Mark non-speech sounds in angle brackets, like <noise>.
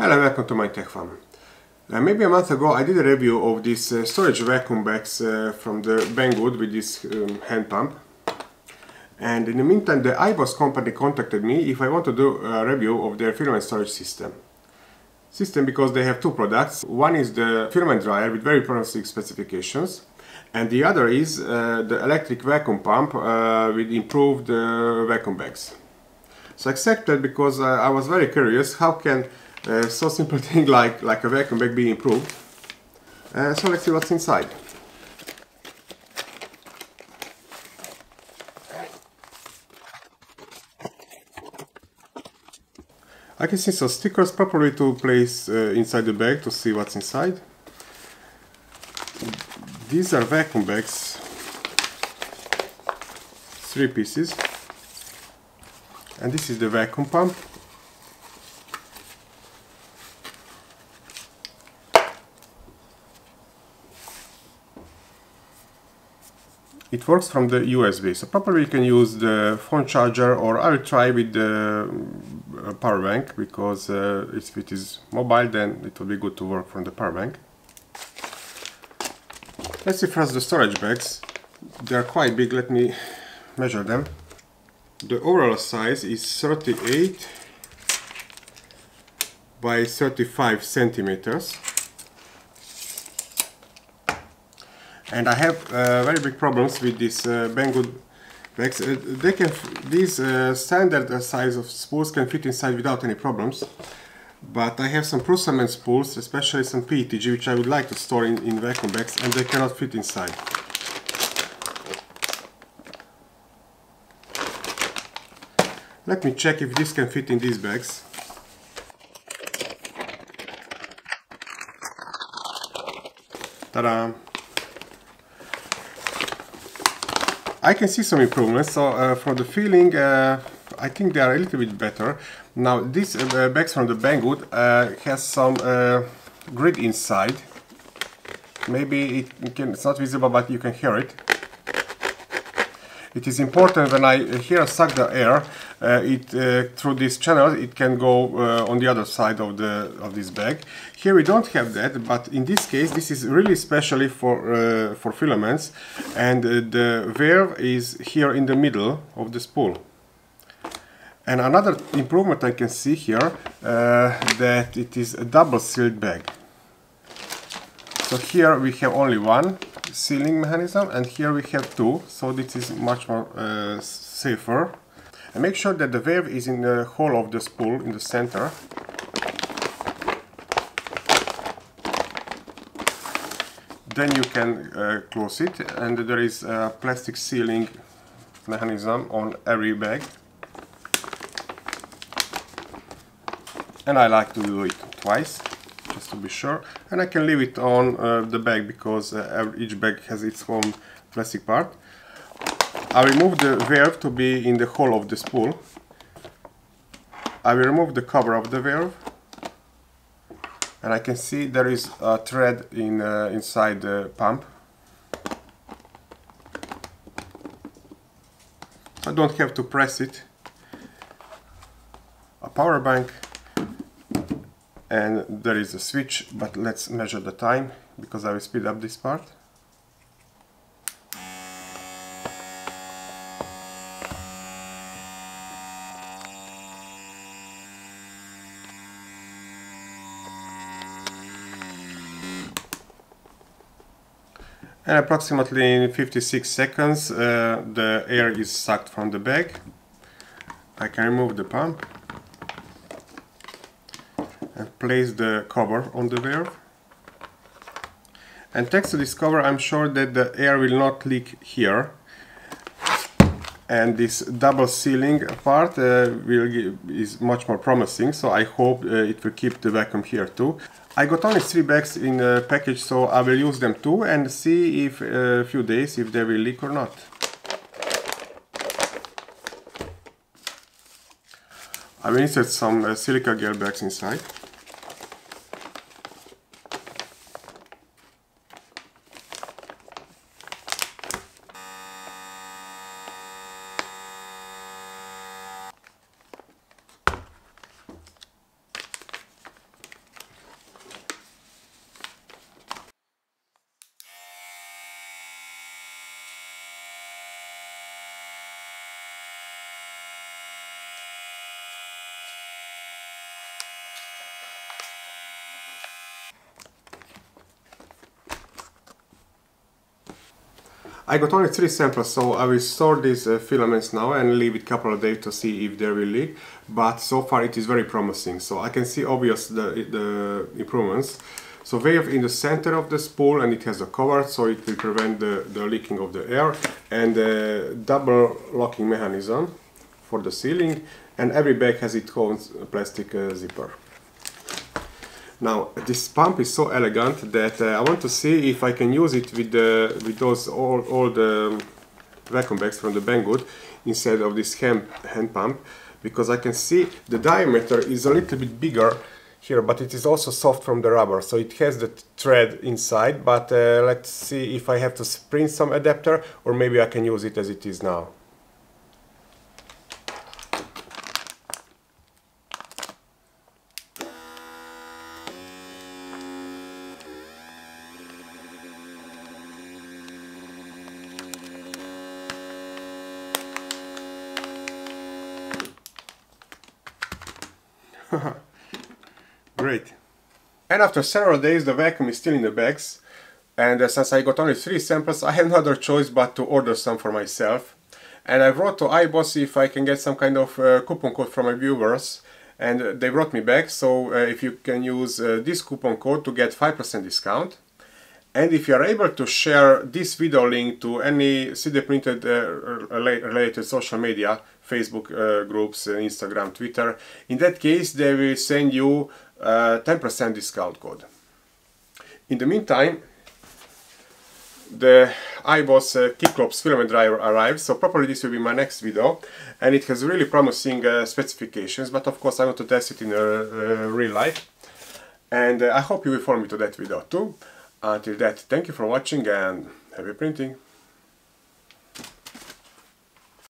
Hello, welcome to my Tech Fun. Uh, maybe a month ago I did a review of this uh, storage vacuum bags uh, from the Banggood with this um, hand pump. And in the meantime the Eibos company contacted me if I want to do a review of their filament storage system. System because they have two products. One is the filament dryer with very promising specifications and the other is uh, the electric vacuum pump uh, with improved uh, vacuum bags. So I accepted because I was very curious how can so simple <laughs> thing like, like a vacuum bag be improved. Uh, so let's see what's inside. I can see some stickers properly to place uh, inside the bag to see what's inside. These are vacuum bags, three pieces, and this is the vacuum pump it works from the USB so probably you can use the phone charger or I will try with the uh, power bank because uh, if it is mobile then it will be good to work from the power bank. Let's see first the storage bags. They are quite big. Let me measure them. The overall size is 38 by 35 centimeters and I have uh, very big problems with this uh, Banggood bags. Uh, they can these standard size of spools can fit inside without any problems, but I have some Prusament spools, especially some PETG, which I would like to store in, in vacuum bags, and they cannot fit inside. Let me check if this can fit in these bags. Ta-da! I can see some improvements. So uh, for the feeling, uh, I think they are a little bit better. Now this uh, bags from the Banggood uh, has some uh, grid inside. Maybe it can, it's not visible, but you can hear it. It is important when I here suck the air, uh, it uh, through this channel it can go uh, on the other side of the of this bag. Here we don't have that, but in this case this is really specially for uh, for filaments, and uh, the valve is here in the middle of the spool. And another improvement I can see here uh, that it is a double sealed bag. So here we have only one sealing mechanism and here we have two so this is much more uh, safer. And make sure that the valve is in the hole of the spool in the center. Then you can uh, close it and there is a plastic sealing mechanism on every bag. And I like to do it twice just to be sure. And I can leave it on uh, the bag because uh, each bag has its own plastic part. I remove the valve to be in the hole of the spool. I will remove the cover of the valve. And I can see there is a thread in uh, inside the pump. I don't have to press it. A power bank and there is a switch but let's measure the time because I will speed up this part. And approximately in 56 seconds uh, the air is sucked from the bag. I can remove the pump and place the cover on the valve. And thanks to this cover I'm sure that the air will not leak here and this double sealing part uh, will give, is much more promising so I hope uh, it will keep the vacuum here too. I got only three bags in the package so I will use them too and see if a uh, few days if they will leak or not. I will insert some uh, silica gel bags inside. I got only three samples, so I will store these uh, filaments now and leave it a couple of days to see if they will leak. But so far it is very promising, so I can see obvious the, the improvements. So we have in the center of the spool and it has a cover, so it will prevent the, the leaking of the air and a double locking mechanism for the sealing and every bag has its own plastic uh, zipper. Now this pump is so elegant that uh, I want to see if I can use it with the with those all, all the vacuum bags from the Banggood instead of this hand, hand pump because I can see the diameter is a little bit bigger here but it is also soft from the rubber so it has the thread inside but uh, let's see if I have to sprint some adapter or maybe I can use it as it is now. Great. And after several days the vacuum is still in the bags and uh, since I got only three samples I have no other choice but to order some for myself. And I wrote to Eibos if I can get some kind of uh, coupon code from my viewers and they wrote me back so uh, if you can use uh, this coupon code to get 5% discount and if you are able to share this video link to any 3D printed uh, related social media, Facebook uh, groups, uh, Instagram, Twitter, in that case they will send you a 10% discount code. In the meantime, the Eibos uh, Cyclopes filament driver arrived, so probably this will be my next video and it has really promising uh, specifications, but of course I want to test it in uh, uh real life and uh, I hope you will follow me to that video too. Until that, thank you for watching and happy printing!